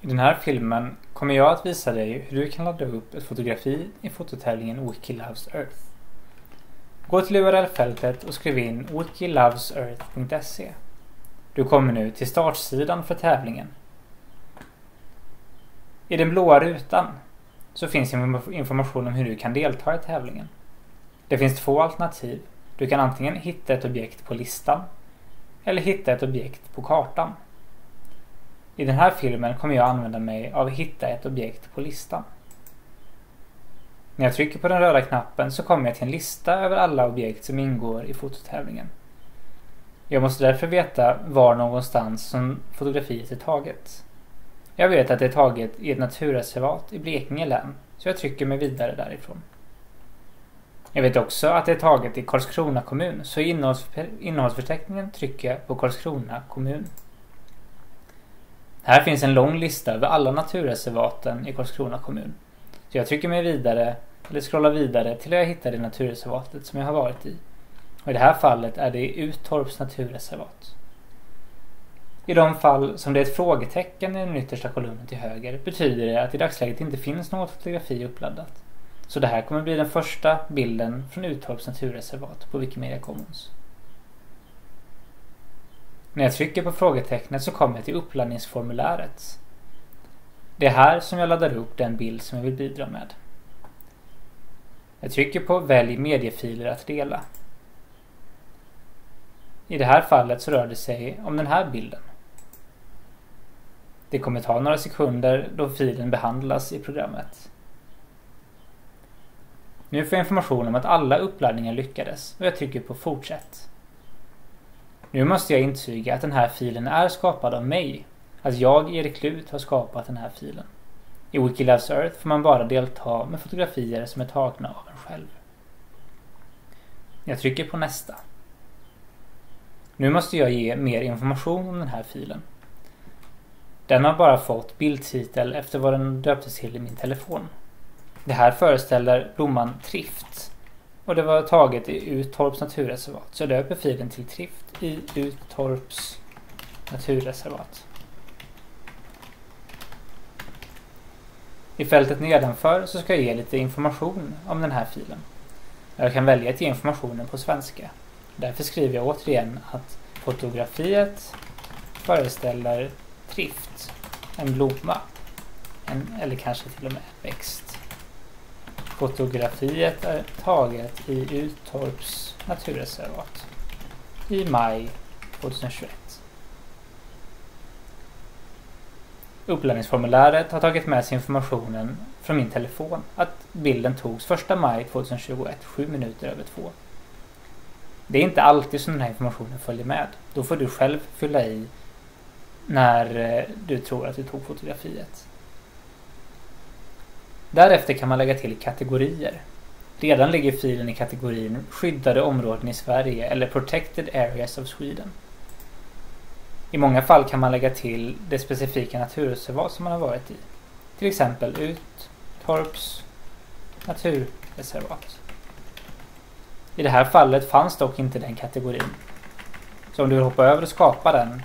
I den här filmen kommer jag att visa dig hur du kan ladda upp ett fotografi i fototävlingen Wiki Loves Earth. Gå till URL-fältet och skriv in wikilovesearth.se. Du kommer nu till startsidan för tävlingen. I den blåa rutan så finns information om hur du kan delta i tävlingen. Det finns två alternativ. Du kan antingen hitta ett objekt på listan eller hitta ett objekt på kartan. I den här filmen kommer jag använda mig av hitta ett objekt på listan. När jag trycker på den röda knappen så kommer jag till en lista över alla objekt som ingår i fototävlingen. Jag måste därför veta var någonstans som fotografiet är taget. Jag vet att det är taget i ett naturreservat i Blekinge län, så jag trycker mig vidare därifrån. Jag vet också att det är taget i Karlskrona kommun, så i innehållsförteckningen trycker jag på Karlskrona kommun. Här finns en lång lista över alla naturreservaten i Karlskrona kommun. Så jag trycker mig vidare, eller scrollar vidare till jag hittar det naturreservatet som jag har varit i. Och i det här fallet är det Uttorps naturreservat. I de fall som det är ett frågetecken i den yttersta kolumnen till höger betyder det att i dagsläget inte finns något fotografi uppladdat. Så det här kommer bli den första bilden från Uttorps naturreservat på Wikimedia Commons. När jag trycker på frågetecknet så kommer jag till uppladdningsformuläret. Det är här som jag laddar upp den bild som jag vill bidra med. Jag trycker på Välj mediefiler att dela. I det här fallet så rör det sig om den här bilden. Det kommer ta några sekunder då filen behandlas i programmet. Nu får jag information om att alla uppladdningar lyckades och jag trycker på fortsätt. Nu måste jag intyga att den här filen är skapad av mig. Att jag, Erik Lut, har skapat den här filen. I Wikilabs Earth får man bara delta med fotografier som är tagna av en själv. Jag trycker på nästa. Nu måste jag ge mer information om den här filen. Den har bara fått bildtitel efter vad den döptes till i min telefon. Det här föreställer blomman Trift och det var taget i Uttorps naturreservat. Så jag döper filen till Trift i Uttorps naturreservat. I fältet nedanför så ska jag ge lite information om den här filen. Jag kan välja att ge informationen på svenska. Därför skriver jag återigen att fotografiet föreställer trift, en blomma, en, eller kanske till och med en växt. Fotografiet är taget i Uttorps naturreservat i maj 2021. Uppladdningsformuläret har tagit med sig informationen från min telefon att bilden togs 1 maj 2021, 7 minuter över 2. Det är inte alltid som den här informationen följer med. Då får du själv fylla i när eh, du tror att du tog fotografiet. Därefter kan man lägga till kategorier. Redan ligger filen i kategorin Skyddade områden i Sverige eller Protected Areas of Sweden. I många fall kan man lägga till det specifika naturreservat som man har varit i. Till exempel Uttorps naturreservat. I det här fallet fanns dock inte den kategorin. Så om du vill hoppa över och skapa den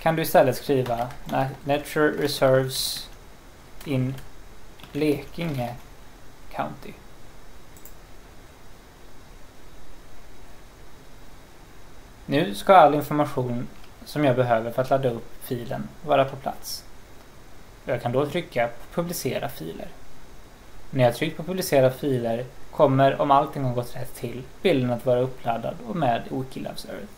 kan du istället skriva Nature Reserves in Blekinge County. Nu ska all information som jag behöver för att ladda upp filen vara på plats. Jag kan då trycka på publicera filer. När jag trycker på publicera filer kommer, om allting har gått rätt till, bilden att vara uppladdad och med i Wikilabs Earth.